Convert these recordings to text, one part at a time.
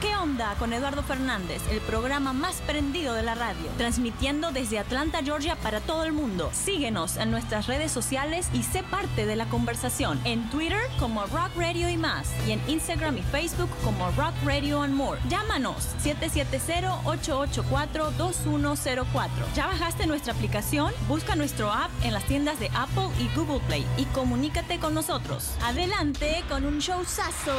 ¿Qué onda? con Eduardo Fernández, el programa más prendido de la radio, transmitiendo desde Atlanta, Georgia para todo el mundo. Síguenos en nuestras redes sociales y sé parte de la conversación en Twitter como Rock Radio y más y en Instagram y Facebook como Rock Radio and More. Llámanos 770-884-2104. ¿Ya bajaste nuestra aplicación? Busca nuestro app en las tiendas de Apple y Google Play y comunícate con nosotros. Adelante con un showzazo.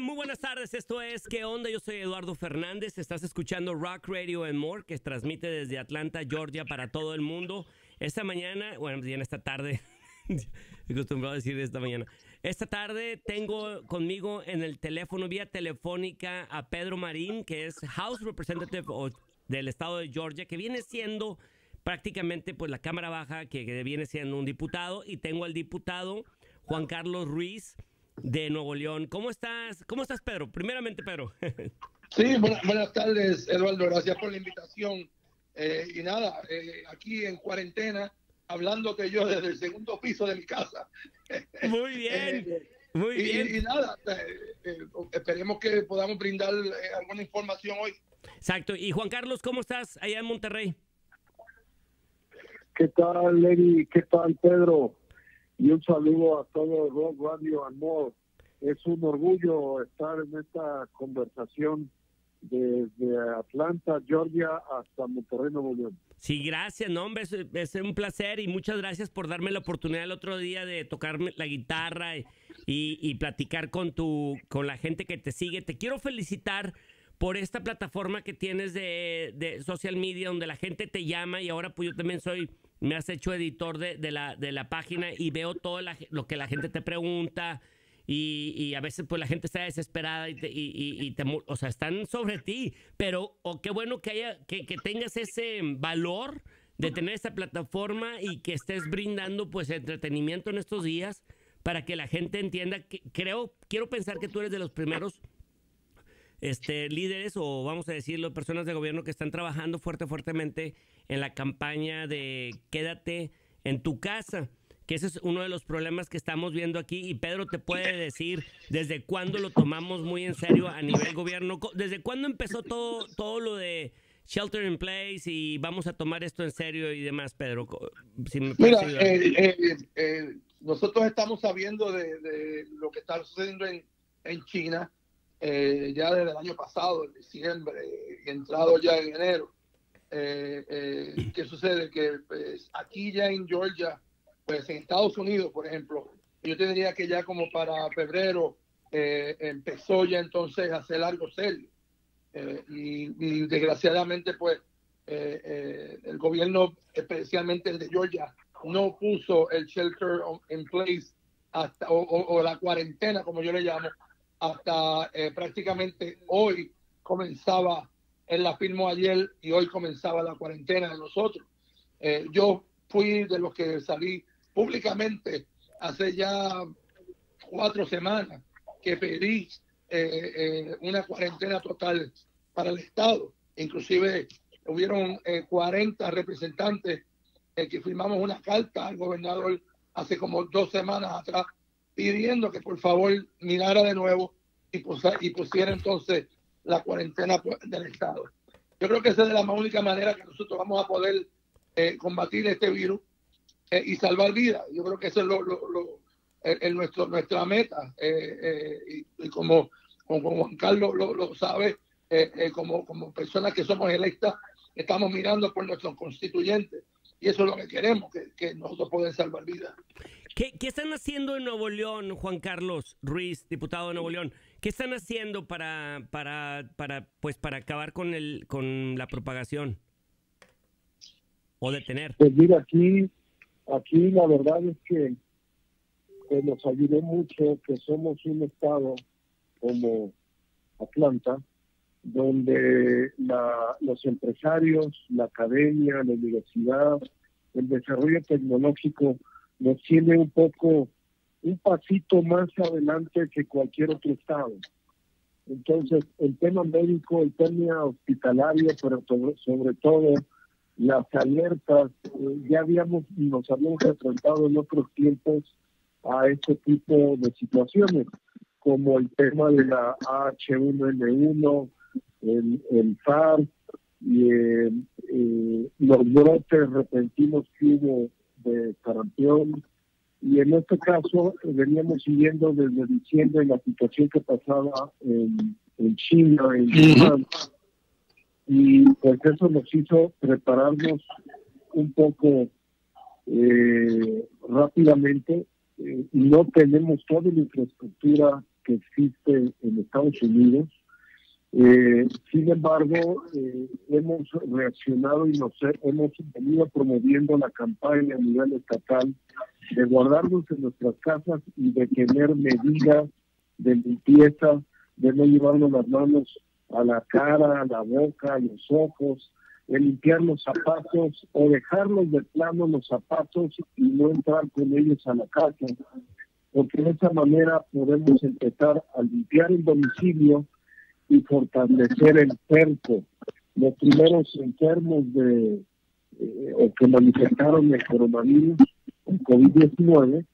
Bien, muy buenas tardes. Esto es ¿Qué onda? Yo soy Eduardo Fernández. Estás escuchando Rock Radio and More, que transmite desde Atlanta, Georgia, para todo el mundo. Esta mañana, bueno, bien esta tarde, acostumbrado a decir esta mañana. Esta tarde tengo conmigo en el teléfono, vía telefónica, a Pedro Marín, que es House Representative del estado de Georgia, que viene siendo prácticamente pues la Cámara Baja, que, que viene siendo un diputado, y tengo al diputado Juan Carlos Ruiz de Nuevo León. ¿Cómo estás? ¿Cómo estás, Pedro? Primeramente, Pedro. sí, buenas, tardes, Eduardo. Gracias por la invitación. Eh, y nada, eh, aquí en cuarentena, hablándote yo desde el segundo piso de mi casa. Muy bien. Eh, muy bien. Y, nada, esperemos que podamos brindar alguna información hoy. Exacto. Y Juan Carlos, ¿cómo estás allá en Monterrey? ¿Qué tal, Lenny? ¿Qué tal, Pedro? Y un saludo a todo Rock Radio Amor. Es un orgullo estar en esta conversación desde Atlanta, Georgia, hasta Monterrey, Nuevo León. Sí, gracias, no, hombre, es, un placer y muchas gracias por darme la oportunidad el otro día de tocarme la guitarra y, y, platicar con tu, con la gente que te sigue. Te quiero felicitar por esta plataforma que tienes de, de social media donde la gente te llama y ahora pues yo también soy me has hecho editor de, de, la, de la página y veo todo lo que la gente te pregunta. Y, y, a veces pues la gente está desesperada y, te, y, y te, o sea, están sobre ti, pero oh, qué bueno que haya, que, que, tengas ese valor de tener esta plataforma y que estés brindando pues entretenimiento en estos días para que la gente entienda que creo, quiero pensar que tú eres de los primeros este, líderes o vamos a decirlo, personas de gobierno que están trabajando fuerte, fuertemente en la campaña de quédate en tu casa que ese es uno de los problemas que estamos viendo aquí. Y Pedro te puede decir desde cuándo lo tomamos muy en serio a nivel gobierno, desde cuándo empezó todo, todo lo de shelter in place y vamos a tomar esto en serio y demás, Pedro. Mira, eh, eh, eh, nosotros estamos sabiendo de, lo que está sucediendo en, en China eh, ya desde el año pasado, en diciembre, entrado ya en enero. Eh, eh, ¿Qué sucede? Que pues, aquí ya en Georgia, pues en Estados Unidos, por ejemplo, yo te diría que ya como para febrero empezó ya entonces a hacer algo serio. Y, desgraciadamente, pues, el gobierno, especialmente el de Georgia, no puso el shelter in place hasta, o la cuarentena, como yo le llamo, hasta eh, prácticamente hoy comenzaba, él la firmó ayer y hoy comenzaba la cuarentena de nosotros. Eh, yo fui de los que salí públicamente hace ya cuatro semanas que pedí eh, una cuarentena total para el Estado. Inclusive hubieron 40 representantes que firmamos una carta al gobernador hace como dos semanas atrás pidiendo que por favor mirara de nuevo y, pusiera entonces la cuarentena del Estado. Yo creo que esa es la única manera que nosotros vamos a poder eh, combatir este virus eh, y salvar vidas. Yo creo que eso es lo, nuestro, nuestra meta. Eh, y, como, como, Juan Carlos lo, sabe, como, como personas que somos electas, estamos mirando por nuestros constituyentes. Y eso es lo que queremos, que, que nosotros podamos salvar vidas. ¿Qué, están haciendo en Nuevo León, Juan Carlos Ruiz, diputado de Nuevo León? ¿Qué están haciendo para, para, para, pues, para acabar con, el, con la propagación? ¿O detener? Pues mira, aquí, aquí la verdad es que nos ayudó mucho que somos un estado como Atlanta, donde la, los empresarios, la academia, la universidad, el desarrollo tecnológico nos tiene un poco, un pasito más adelante que cualquier otro estado. Entonces, el tema médico, el tema hospitalario, pero sobre, todo las alertas, eh, ya habíamos, nos habíamos enfrentado en otros tiempos a este tipo de situaciones, como el tema de la H1N1, el, el FAR, y eh, eh, los brotes repentinos que hubo de sarampión, y en este caso eh, veníamos siguiendo desde diciembre la situación que pasaba en, China, en Wuhan, y pues eso nos hizo prepararnos un poco eh, rápidamente. Eh, no tenemos toda la infraestructura que existe en Estados Unidos. Sin embargo, hemos reaccionado y nos hemos venido promoviendo la campaña a nivel estatal de guardarnos en nuestras casas y de tener medidas de limpieza, de no llevarnos las manos a la cara, a la boca, a los ojos, de limpiar los zapatos o dejarlos de plano los zapatos y no entrar con ellos a la casa, porque de esa manera podemos empezar a limpiar el domicilio y fortalecer el cuerpo. Los primeros enfermos de eh, o que manifestaron el coronavirus COVID-19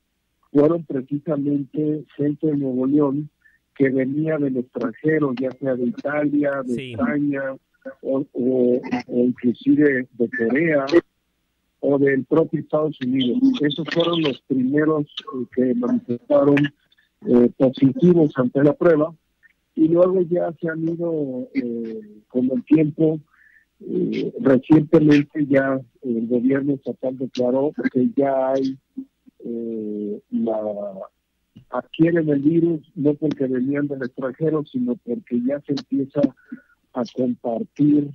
fueron precisamente gente de Nuevo León que venía del extranjero, ya sea de Italia, de España o, inclusive de Corea o del propio Estados Unidos. Esos fueron los primeros eh, que manifestaron eh, positivos ante la prueba y luego ya se han ido eh, con el tiempo eh, recientemente ya el gobierno estatal declaró que ya hay eh, la adquieren el virus no porque venían del extranjero, sino porque ya se empieza a compartir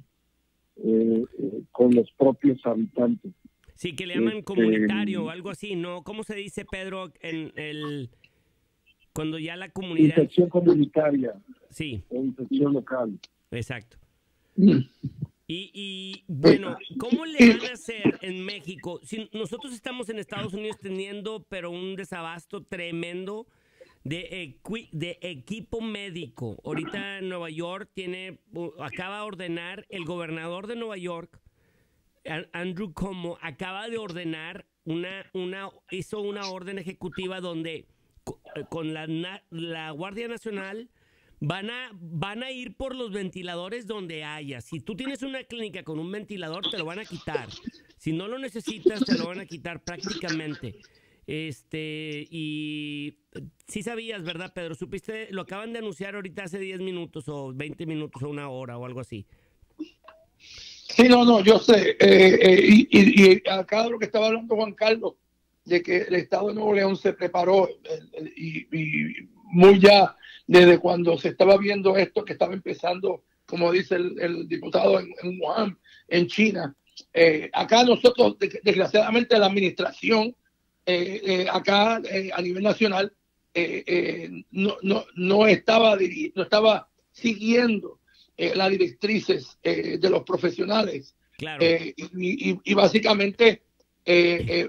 eh, eh, con los propios habitantes. Sí, que le llaman este, comunitario o algo así, ¿no? ¿Cómo se dice, Pedro, en el cuando ya la comunidad... Infección comunitaria. Sí. O infección local. Exacto. Mm. Y, bueno, ¿cómo le van a hacer en México? Si nosotros estamos en Estados Unidos teniendo, pero un desabasto tremendo de, de equipo médico. Ahorita Nueva York tiene, acaba de ordenar, el gobernador de Nueva York, Andrew Como, acaba de ordenar una, una, hizo una orden ejecutiva donde con la, la Guardia Nacional Van a, van a ir por los ventiladores donde haya. Si tú tienes una clínica con un ventilador, te lo van a quitar. Si no lo necesitas, te lo van a quitar prácticamente. Este, y sí sabías, ¿verdad, Pedro? ¿Supiste? Lo acaban de anunciar ahorita hace 10 minutos o 20 minutos o una hora o algo así. Sí, no, no, yo sé. Eh, eh, y, y, acá lo que estaba hablando Juan Carlos, de que el Estado de Nuevo León se preparó y, y muy ya desde cuando se estaba viendo esto que estaba empezando, como dice el, diputado en, Wuhan, en China. Eh, acá nosotros, desgraciadamente, la administración, eh, eh, acá a nivel nacional, no, no, no, estaba, no estaba siguiendo las directrices de los profesionales. Y, y, básicamente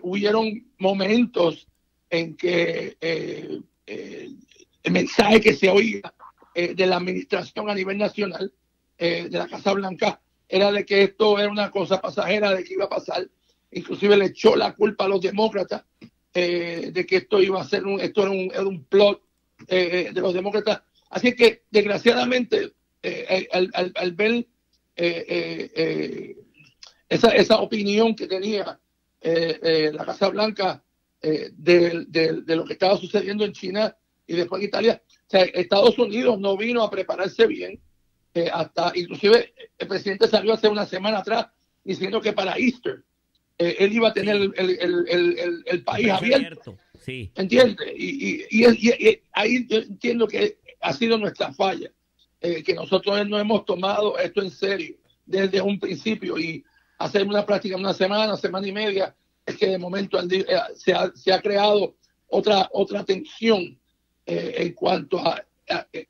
hubieron momentos en que el mensaje que se oía eh, de la administración a nivel nacional eh, de la Casa Blanca era de que esto era una cosa pasajera, de que iba a pasar. Inclusive le echó la culpa a los demócratas eh, de que esto iba a ser un, esto era un, era un plot de los demócratas. Así que, desgraciadamente, al, al, ver esa, esa opinión que tenía la Casa Blanca de, de lo que estaba sucediendo en China, y después en Italia. O sea, Estados Unidos no vino a prepararse bien. Eh, hasta inclusive el presidente salió hace una semana atrás diciendo que para Easter eh, él iba a tener el, el, el, el, país abierto. Sí. ¿Entiendes? Y, y, y, ahí yo entiendo que ha sido nuestra falla, eh, que nosotros no hemos tomado esto en serio desde un principio y hacer una práctica una semana, semana y media, es que de momento se ha, se ha creado otra, otra tensión eh, en cuanto a,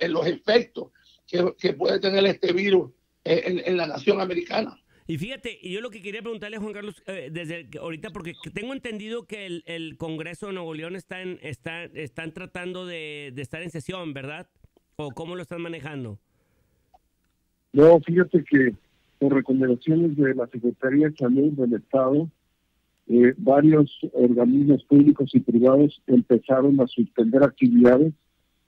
los efectos que, puede tener este virus eh, en, la nación americana. Y fíjate, yo lo que quería preguntarle a Juan Carlos eh, desde ahorita, porque tengo entendido que el, Congreso de Nuevo León está en, está, están tratando de, estar en sesión, ¿verdad? o cómo lo están manejando? No, fíjate que por recomendaciones de la Secretaría de Salud del Estado, eh, varios organismos públicos y privados empezaron a suspender actividades.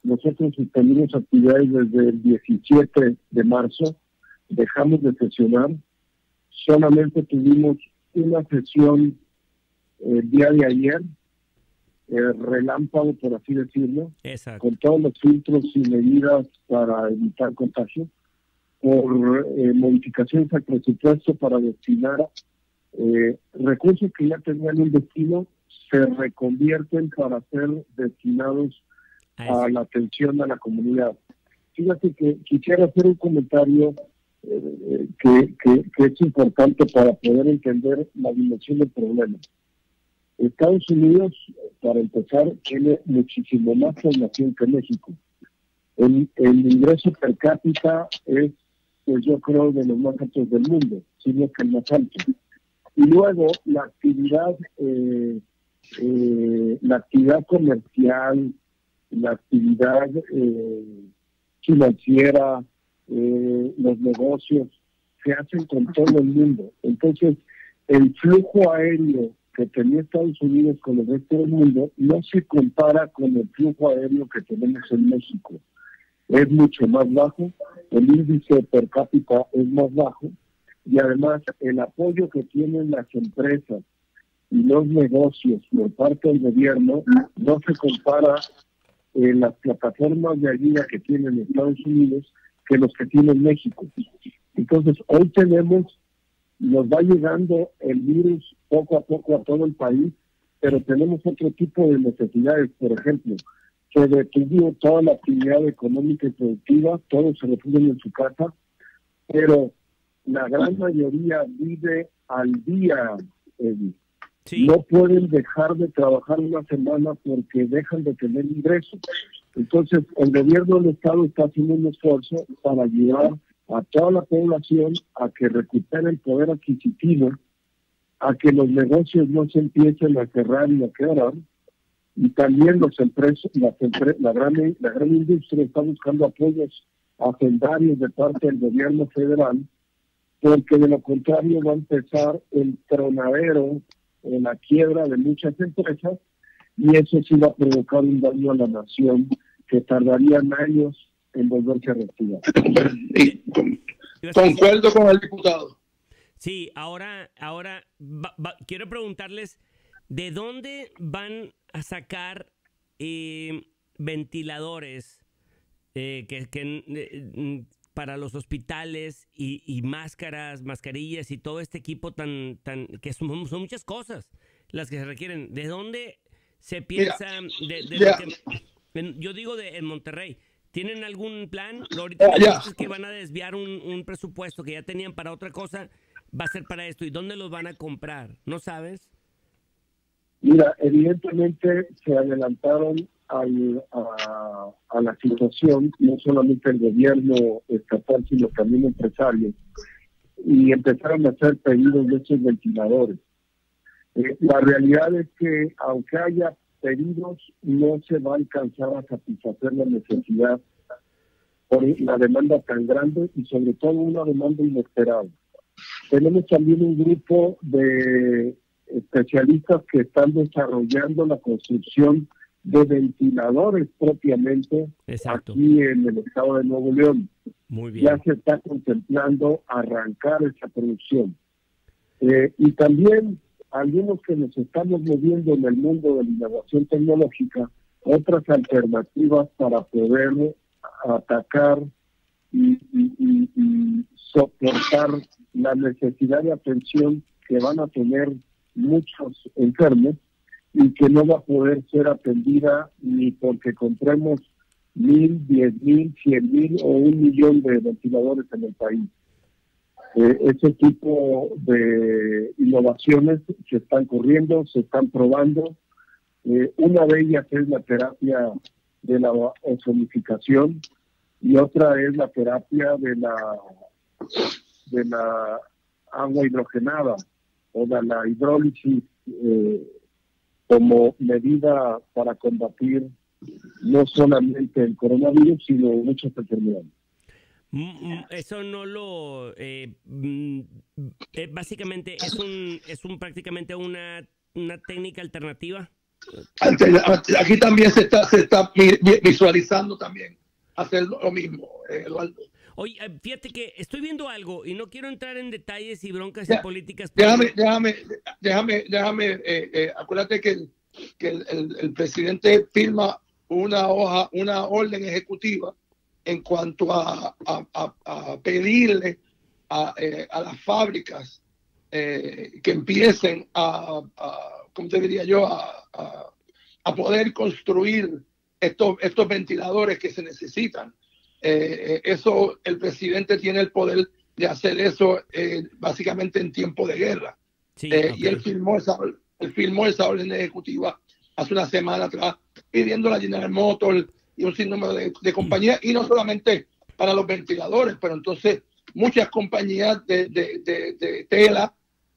Nosotros suspendimos actividades desde el 17 de marzo, dejamos de sesionar, solamente tuvimos una sesión el día de ayer, relámpago, por así decirlo, con todos los filtros y medidas para evitar contagio, por eh, modificaciones al presupuesto para destinar eh, recursos que ya tenían un destino, se reconvierten para ser destinados a, la atención a la comunidad. Fíjate que quisiera hacer un comentario eh, que, que es importante para poder entender la dimensión del problema. Estados Unidos, para empezar, tiene muchísimo más población que México. El, ingreso per cápita es, pues yo creo, de los más altos del mundo, sino que el más alto. Y luego la actividad, eh, eh, la actividad comercial, la actividad eh, financiera, los negocios, se hacen con todo el mundo. Entonces, el flujo aéreo que tenía Estados Unidos con el resto del mundo no se compara con el flujo aéreo que tenemos en México. Es mucho más bajo, el índice per cápita es más bajo y además el apoyo que tienen las empresas y los negocios por parte del gobierno no se compara en las plataformas de ayuda que tienen Estados Unidos que los que tiene México. Entonces, hoy tenemos nos va llegando el virus poco a poco a todo el país, pero tenemos otro tipo de necesidades. Por ejemplo, se detuvo toda la actividad económica y productiva, todos se refugian en su casa, pero la gran mayoría vive al día, No pueden dejar de trabajar una semana porque dejan de tener ingresos. Entonces, el gobierno del Estado está haciendo un esfuerzo para ayudar a toda la población a que recupere el poder adquisitivo, a que los negocios no se empiecen a cerrar y a quebrar, y también los empresas, la, la, gran, la gran industria está buscando apoyos hacendarios de parte del gobierno federal, porque de lo contrario va a empezar el tronadero en la quiebra de muchas empresas, y eso sí va a provocar un daño a la nación que tardarían años en volverse a reactivar. concuerdo con el diputado. Sí, ahora, ahora quiero preguntarles, ¿de dónde van a sacar eh, ventiladores eh, que, eh, para los hospitales y, máscaras, mascarillas y todo este equipo tan, tan que son, muchas cosas las que se requieren? ¿De dónde se piensa? yo digo de en Monterrey. ¿Tienen algún plan? Ahorita ah, que van a desviar un, presupuesto que ya tenían para otra cosa, va a ser para esto. ¿Y dónde los van a comprar? ¿No sabes? Mira, evidentemente se adelantaron a, la situación, no solamente el gobierno estatal, sino también empresarios, y empezaron a hacer pedidos de esos ventiladores. Eh, la realidad es que aunque haya pedidos no se va a alcanzar a satisfacer la necesidad por la demanda tan grande y sobre todo una demanda inesperada. Tenemos también un grupo de especialistas que están desarrollando la construcción de ventiladores propiamente aquí en el estado de Nuevo León. Muy bien. Ya se está contemplando arrancar esa producción. Eh, y también algunos que nos estamos moviendo en el mundo de la innovación tecnológica, otras alternativas para poder atacar y, soportar la necesidad de atención que van a tener muchos enfermos y que no va a poder ser atendida ni porque compremos mil, diez mil, cien mil o un millón de ventiladores en el país. Eh, ese tipo de innovaciones se están corriendo, se están probando. Eh, una de ellas es la terapia de la ozonificación y otra es la terapia de la de la agua hidrogenada o de la hidrólisis eh, como medida para combatir no solamente el coronavirus, sino muchas enfermedades. Mm, mm, eso no lo eh, mm, eh, básicamente es un es un prácticamente una, una técnica alternativa aquí también se está se está visualizando también hacer lo mismo Eduardo Oye, eh, fíjate que estoy viendo algo y no quiero entrar en detalles y broncas y políticas. Déjame, déjame, déjame, déjame, eh, eh, acuérdate que, el, que el, el, presidente firma una hoja, una orden ejecutiva en cuanto a, a, a, pedirle a, a, las fábricas que empiecen a, ¿cómo te diría yo?, a, poder construir estos, estos ventiladores que se necesitan eh, eso, el presidente tiene el poder de hacer eso eh, básicamente en tiempo de guerra. Eh, y él firmó, esa, él firmó esa orden ejecutiva hace una semana atrás, pidiendo la General Motors y un sinnúmero de, compañías, y no solamente para los ventiladores, pero entonces muchas compañías de, de, tela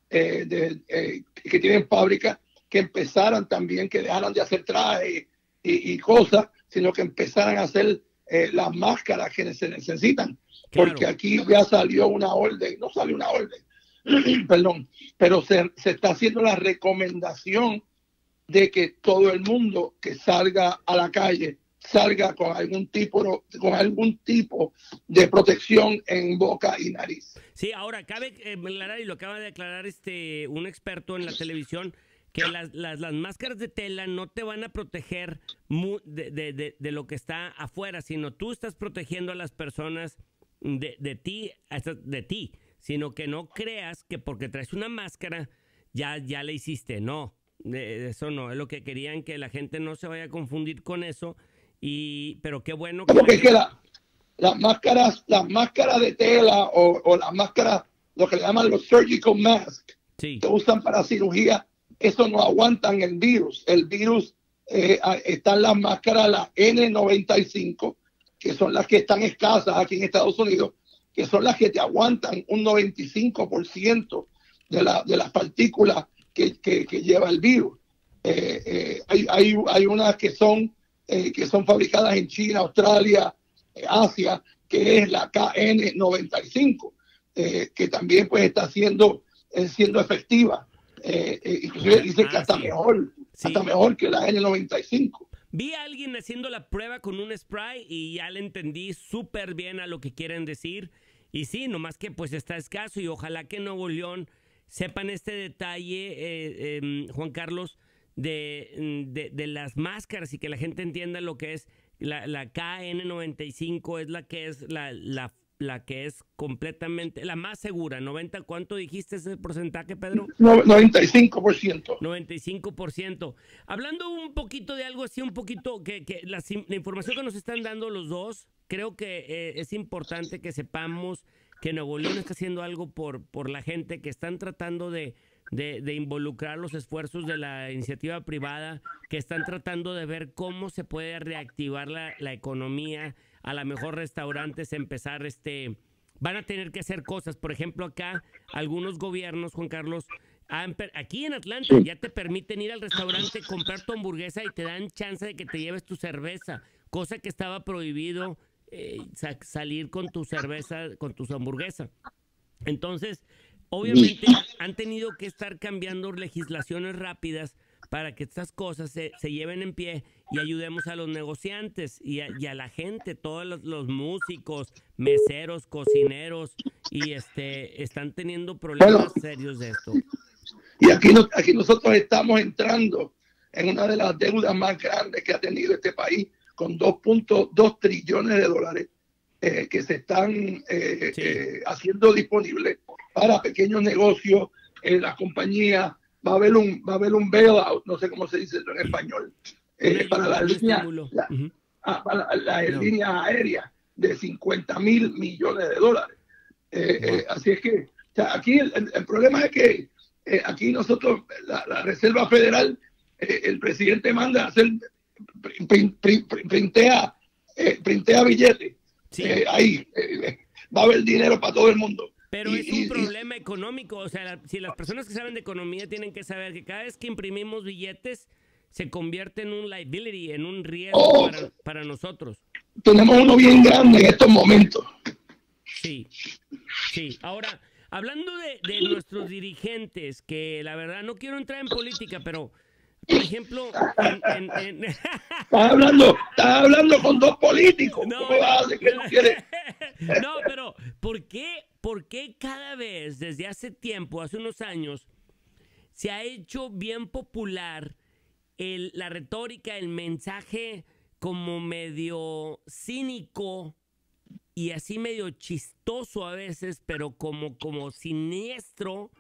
que tienen fábricas que empezaran también, que dejaran de hacer trajes y, y cosas, sino que empezaran a hacer eh, las máscaras que se necesitan. Porque aquí ya salió una orden, no salió una orden, perdón, pero se, se está haciendo la recomendación de que todo el mundo que salga a la calle salga con algún tipo con algún tipo de protección en boca y nariz. Sí, ahora cabe aclarar y lo acaba de aclarar este un experto en la televisión que las, las, las, máscaras de tela no te van a proteger de, de, de, lo que está afuera, sino tú estás protegiendo a las personas de, ti, de ti, sino que no creas que porque traes una máscara ya, ya le hiciste, no, eso no, es lo que querían que la gente no se vaya a confundir con eso, y pero qué bueno que... que las máscaras, las máscaras de tela o, o las máscaras, lo que le llaman los surgical masks, que usan para cirugía, eso no aguantan el virus. El virus eh, están las máscaras, las N95, que son las que están escasas aquí en Estados Unidos, que son las que te aguantan un 95% de, la, de las partículas que, lleva el virus. Eh, eh, hay, hay, hay, unas que son, que son fabricadas en China, Australia, Asia, que es la KN95, que también pues está siendo, siendo efectiva. Eh, eh, inclusive dice que ah, hasta mejor, hasta mejor que la N95. Vi a alguien haciendo la prueba con un spray y ya le entendí súper bien a lo que quieren decir. Y sí, nomás que pues está escaso y ojalá que Nuevo León sepan este detalle, eh, em, Juan Carlos, de, de, de, las máscaras y que la gente entienda lo que es la, la KN95, es la que es la, la la que es completamente, la más segura, 90, ¿cuánto dijiste ese porcentaje, Pedro? 95%. 95%. Hablando un poquito de algo así, un poquito, que, que la, información que nos están dando los dos, creo que eh, es importante que sepamos que Nuevo León está haciendo algo por, por la gente, que están tratando de, de, de, involucrar los esfuerzos de la iniciativa privada, que están tratando de ver cómo se puede reactivar la, la economía, a lo mejor restaurantes empezar este van a tener que hacer cosas. Por ejemplo, acá algunos gobiernos, Juan Carlos, aquí en Atlanta ya te permiten ir al restaurante, comprar tu hamburguesa y te dan chance de que te lleves tu cerveza, cosa que estaba prohibido eh, salir con tu cerveza, con tu hamburguesa. Entonces, obviamente han tenido que estar cambiando legislaciones rápidas para que estas cosas se, se lleven en pie y ayudemos a los negociantes y a, la gente, todos los, músicos, meseros, cocineros, y este están teniendo problemas serios de esto. Y aquí, aquí nosotros estamos entrando en una de las deudas más grandes que ha tenido este país, con 2.2 trillones de dólares eh, que se están eh, eh, haciendo disponibles para pequeños negocios, las compañías, va a haber un va a haber un bailout, no sé cómo se dice en español, eh, para la línea, la, ah, para la, línea aérea de 50 mil millones de dólares. Eh, eh, así es que aquí el, problema es que aquí nosotros, la, Reserva Federal, el presidente manda a hacer, printea, printea billetes. ahí va a haber dinero para todo el mundo. Pero es un problema económico, o sea, si las personas que saben de economía tienen que saber que cada vez que imprimimos billetes, se convierte en un liability, en un riesgo oh. para, nosotros. Tenemos uno bien grande en estos momentos. Sí, sí. Ahora, hablando de, de nuestros dirigentes, que la verdad no quiero entrar en política, pero por ejemplo, en, en, Estás hablando, hablando con dos políticos. No, no, pero ¿por qué, ¿por qué cada vez, desde hace tiempo, hace unos años, se ha hecho bien popular el, la retórica, el mensaje como medio cínico y así medio chistoso a veces, pero como, como siniestro,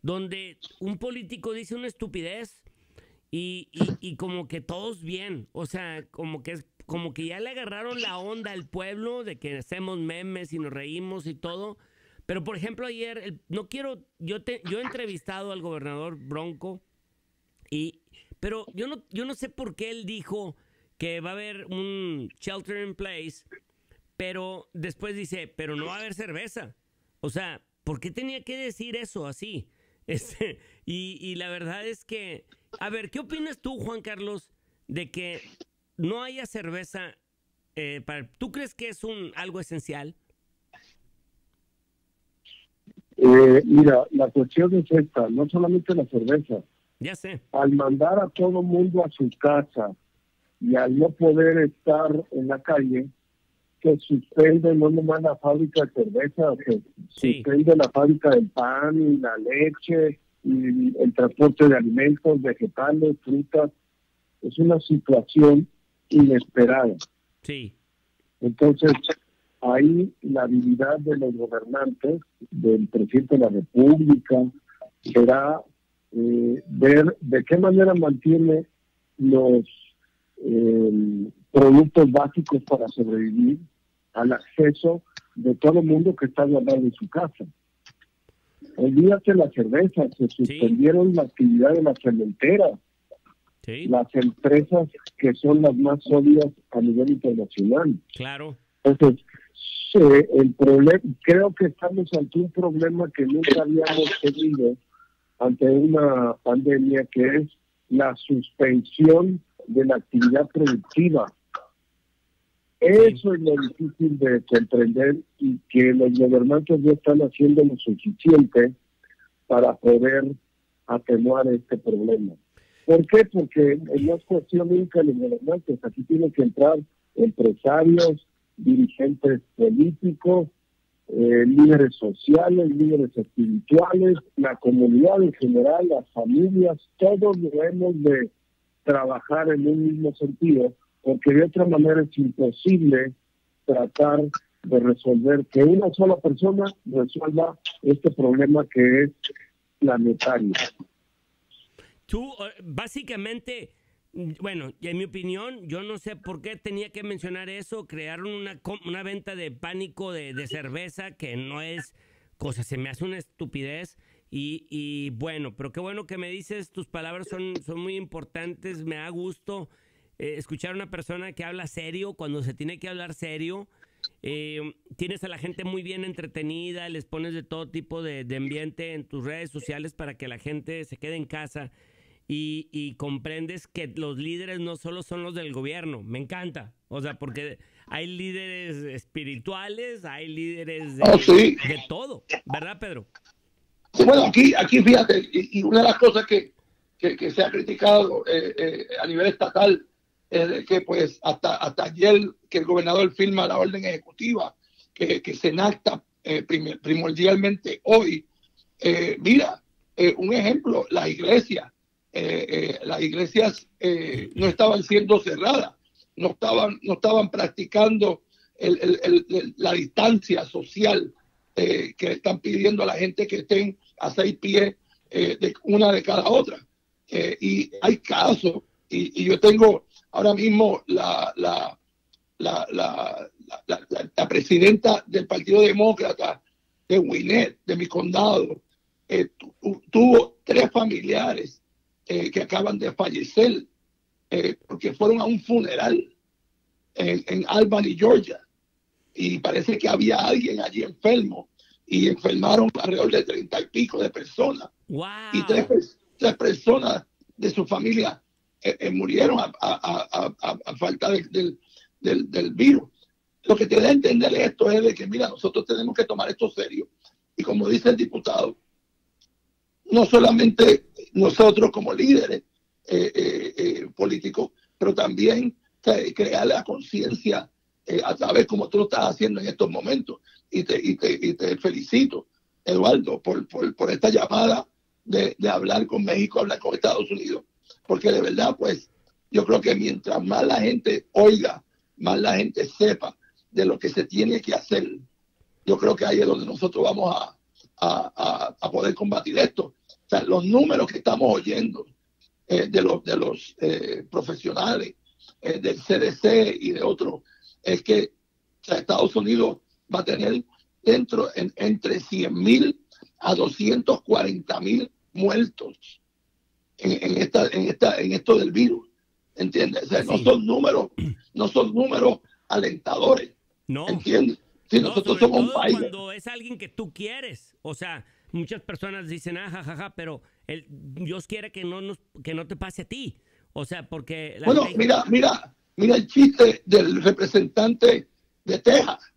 donde un político dice una estupidez y, y, como que todos bien, o sea, como que es como que ya le agarraron la onda al pueblo de que hacemos memes y nos reímos y todo. Pero por ejemplo ayer, no quiero, yo te, yo he entrevistado al gobernador Bronco y, pero yo no, yo no sé por qué él dijo que va a haber un shelter in place, pero después dice, pero no va a haber cerveza. O sea, ¿por qué tenía que decir eso así? Este, y, y la verdad es que a ver, ¿qué opinas tú, Juan Carlos, de que no haya cerveza? Eh, para, ¿Tú crees que es un algo esencial? Eh, mira, la cuestión es esta, no solamente la cerveza. Ya sé. Al mandar a todo mundo a su casa y al no poder estar en la calle, que suspende no nomás la fábrica de cerveza, que suspende la fábrica del pan y la leche y el transporte de alimentos, vegetales, frutas. Es una situación inesperada. Sí. Entonces, ahí la habilidad de los gobernantes, del presidente de la República, será eh, ver de qué manera mantiene los eh, productos básicos para sobrevivir al acceso de todo el mundo que está guardado en su casa. Olvídate la cerveza, se suspendieron la actividad de la cementera. Las empresas que son las más sólidas a nivel internacional. Claro. Entonces, el problema, creo que estamos ante un problema que nunca habíamos tenido ante una pandemia, que es la suspensión de la actividad productiva. Eso es lo difícil de comprender y que los gobernantes no están haciendo lo suficiente para poder atenuar este problema. ¿Por qué? Porque no es cuestión única de los gobernantes. Aquí tienen que entrar empresarios, dirigentes políticos, eh, líderes sociales, líderes espirituales, la comunidad en general, las familias, todos debemos de trabajar en un mismo sentido porque de otra manera es imposible tratar de resolver que una sola persona resuelva este problema que es planetario. Tú, eh, básicamente, bueno, en mi opinión, yo no sé por qué tenía que mencionar eso, crearon una, una venta de pánico de, de cerveza que no es cosa, se me hace una estupidez. Y, y, bueno, pero qué bueno que me dices, tus palabras son, son muy importantes, me da gusto eh, escuchar a una persona que habla serio cuando se tiene que hablar serio. Eh, tienes a la gente muy bien entretenida, les pones de todo tipo de, ambiente en tus redes sociales para que la gente se quede en casa y, comprendes que los líderes no solo son los del gobierno, me encanta, o sea, porque hay líderes espirituales, hay líderes de, oh, todo, ¿verdad, Pedro? bueno, aquí, aquí fíjate, y, una de las cosas que, se ha criticado eh, a nivel estatal es que pues hasta, hasta ayer que el gobernador firma la orden ejecutiva que, que se enacta eh, primordialmente hoy. Eh, mira, eh, un ejemplo, las iglesias, las iglesias no estaban siendo cerradas, no estaban, no estaban practicando la distancia social que están pidiendo a la gente que estén a seis pies de una de cada otra. y hay casos, y, y yo tengo ahora mismo la, la, la, la, presidenta del Partido Demócrata de Winnet, de mi condado, eh, tuvo tres familiares eh, que acaban de fallecer eh, porque fueron a un funeral en, en, Albany, Georgia. Y parece que había alguien allí enfermo y enfermaron alrededor de treinta y pico de personas. Y tres, tres personas de su familia murieron a, falta del, del, virus. Lo que da a entender esto es de que, mira, nosotros tenemos que tomar esto serio. Y como dice el diputado, no solamente nosotros como líderes políticos, pero también crear la conciencia a través como tú lo estás haciendo en estos momentos. Y te, y te, y te felicito, Eduardo, por, por, esta llamada de, hablar con México, hablar con Estados Unidos. Porque de verdad, pues, yo creo que mientras más la gente oiga, más la gente sepa de lo que se tiene que hacer, yo creo que ahí es donde nosotros vamos a, a, a, poder combatir esto. O sea, los números que estamos oyendo eh, de los, de los eh, profesionales eh, del CDC y de otros, es que Estados Unidos va a tener dentro en, entre 100 mil a 240 mil muertos en, esta, en, esta, en esto del virus. ¿Entiendes? O sea, no son números, no son números alentadores. No. ¿Entiendes? Si nosotros somos un país. Cuando es alguien que tú quieres. O sea, muchas personas dicen, ah, jajaja, pero el, Dios quiere que no, nos, que no te pase a ti. O sea, porque... bueno, mira, mira, mira el chiste del representante de Texas,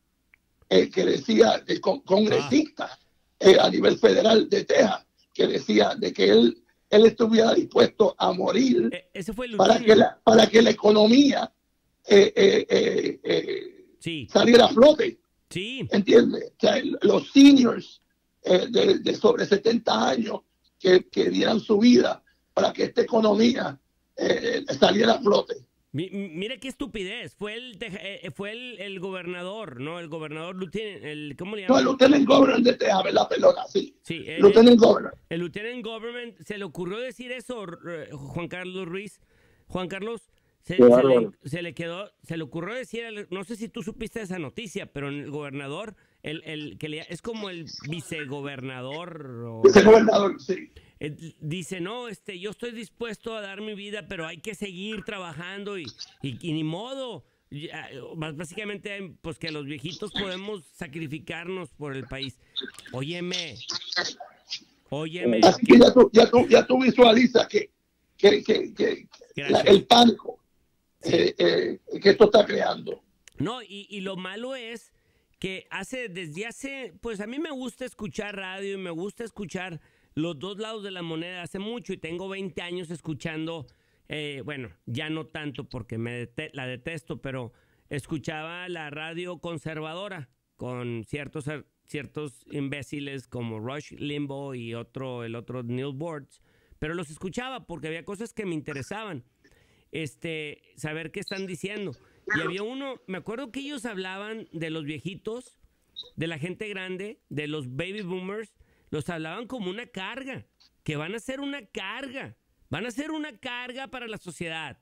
eh, que decía, el congresista eh, a nivel federal de Texas, que decía de que él, él estuviera dispuesto a morir eh, Ese fue para, que la, para que la economía saliera a flote. Sí. ¿Entiendes? O sea, los seniors de, de, sobre 70 años que, que dieran su vida para que esta economía eh, saliera a flote. Mira qué estupidez. Fue el eh, fue el, el, gobernador, ¿no? El gobernador el, ¿cómo le llaman? No, el lieutenant governor de Texas, la pelota, sí. Sí, el, lieutenant governor. El lieutenant government, ¿se le ocurrió decir eso, Juan Carlos Ruiz? Juan Carlos, se, se, le, quedó, se le ocurrió decir, no sé si tú supiste esa noticia, pero el gobernador, el, el que le, es como el vicegobernador. Vicegobernador, sí. Eh, dice, no, este, yo estoy dispuesto a dar mi vida, pero hay que seguir trabajando y, y, ni modo. básicamente, pues que los viejitos podemos sacrificarnos por el país. Óyeme, óyeme. Así que ya tú, ya tú, ya tú visualizas que, que, que, el pánico eh, eh, que esto está creando. No, y, y lo malo es que hace, desde hace, pues a mí me gusta escuchar radio y me gusta escuchar los dos lados de la moneda hace mucho y tengo 20 años escuchando, eh, bueno, ya no tanto porque me la detesto, pero escuchaba la radio conservadora con ciertos, ciertos imbéciles como Rush Limbo y otro, el otro Neil Boards, pero los escuchaba porque había cosas que me interesaban, este, saber qué están diciendo. Y había uno, me acuerdo que ellos hablaban de los viejitos, de la gente grande, de los baby boomers, los hablaban como una carga, que van a ser una carga, van a ser una carga para la sociedad.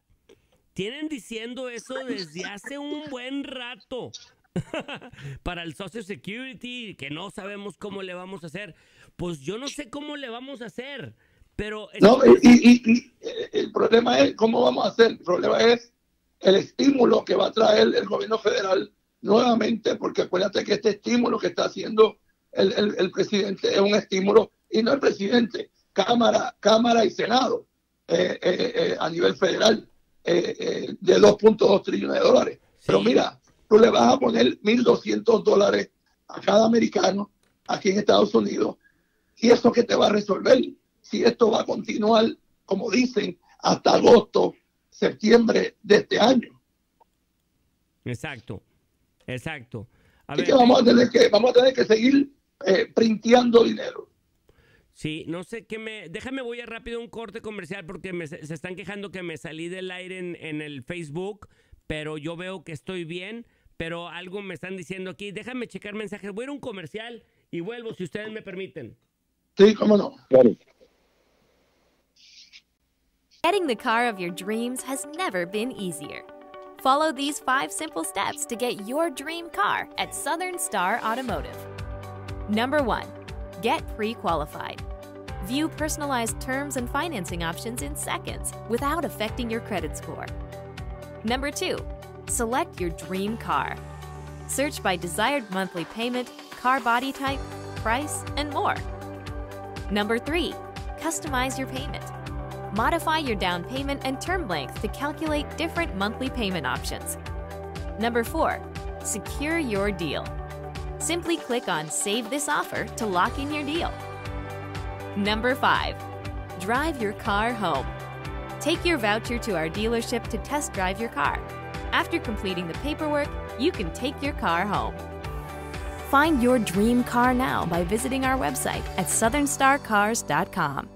Tienen diciendo eso desde hace un buen rato. para el Social Security, que no sabemos cómo le vamos a hacer. Pues yo no sé cómo le vamos a hacer, pero... No, y, eh, el problema es cómo vamos a hacer. El problema es el estímulo que va a traer el gobierno federal nuevamente, porque acuérdate que este estímulo que está haciendo el, el, presidente es un estímulo, y no el presidente, Cámara, Cámara y Senado eh, eh, eh, a nivel federal de 2.2 trillones de dólares. Pero mira, tú le vas a poner 1.200 dólares a cada americano aquí en Estados Unidos, y eso que te va a resolver, si esto va a continuar, como dicen, hasta agosto, septiembre de este año. Exacto, exacto. Así que vamos a tener que, vamos a tener que seguir eh, printeando dinero. Sí, no sé qué me... Déjame, voy a rápido un corte comercial porque me, se están quejando que me salí del aire en, el Facebook, pero yo veo que estoy bien, pero algo me están diciendo aquí. Déjame checar mensajes. Voy a ir a un comercial y vuelvo si ustedes me permiten. Sí, cómo no. Getting the car of your dreams has never been easier. Follow these five simple steps to get your dream car at Southern Star Automotive. Number one, get pre qualified. View personalized terms and financing options in seconds without affecting your credit score. Number two, select your dream car. Search by desired monthly payment, car body type, price, and more. Number three, customize your payment. Modify your down payment and term length to calculate different monthly payment options. Number 4. Secure your deal. Simply click on Save this offer to lock in your deal. Number 5. Drive your car home. Take your voucher to our dealership to test drive your car. After completing the paperwork, you can take your car home. Find your dream car now by visiting our website at southernstarcars.com.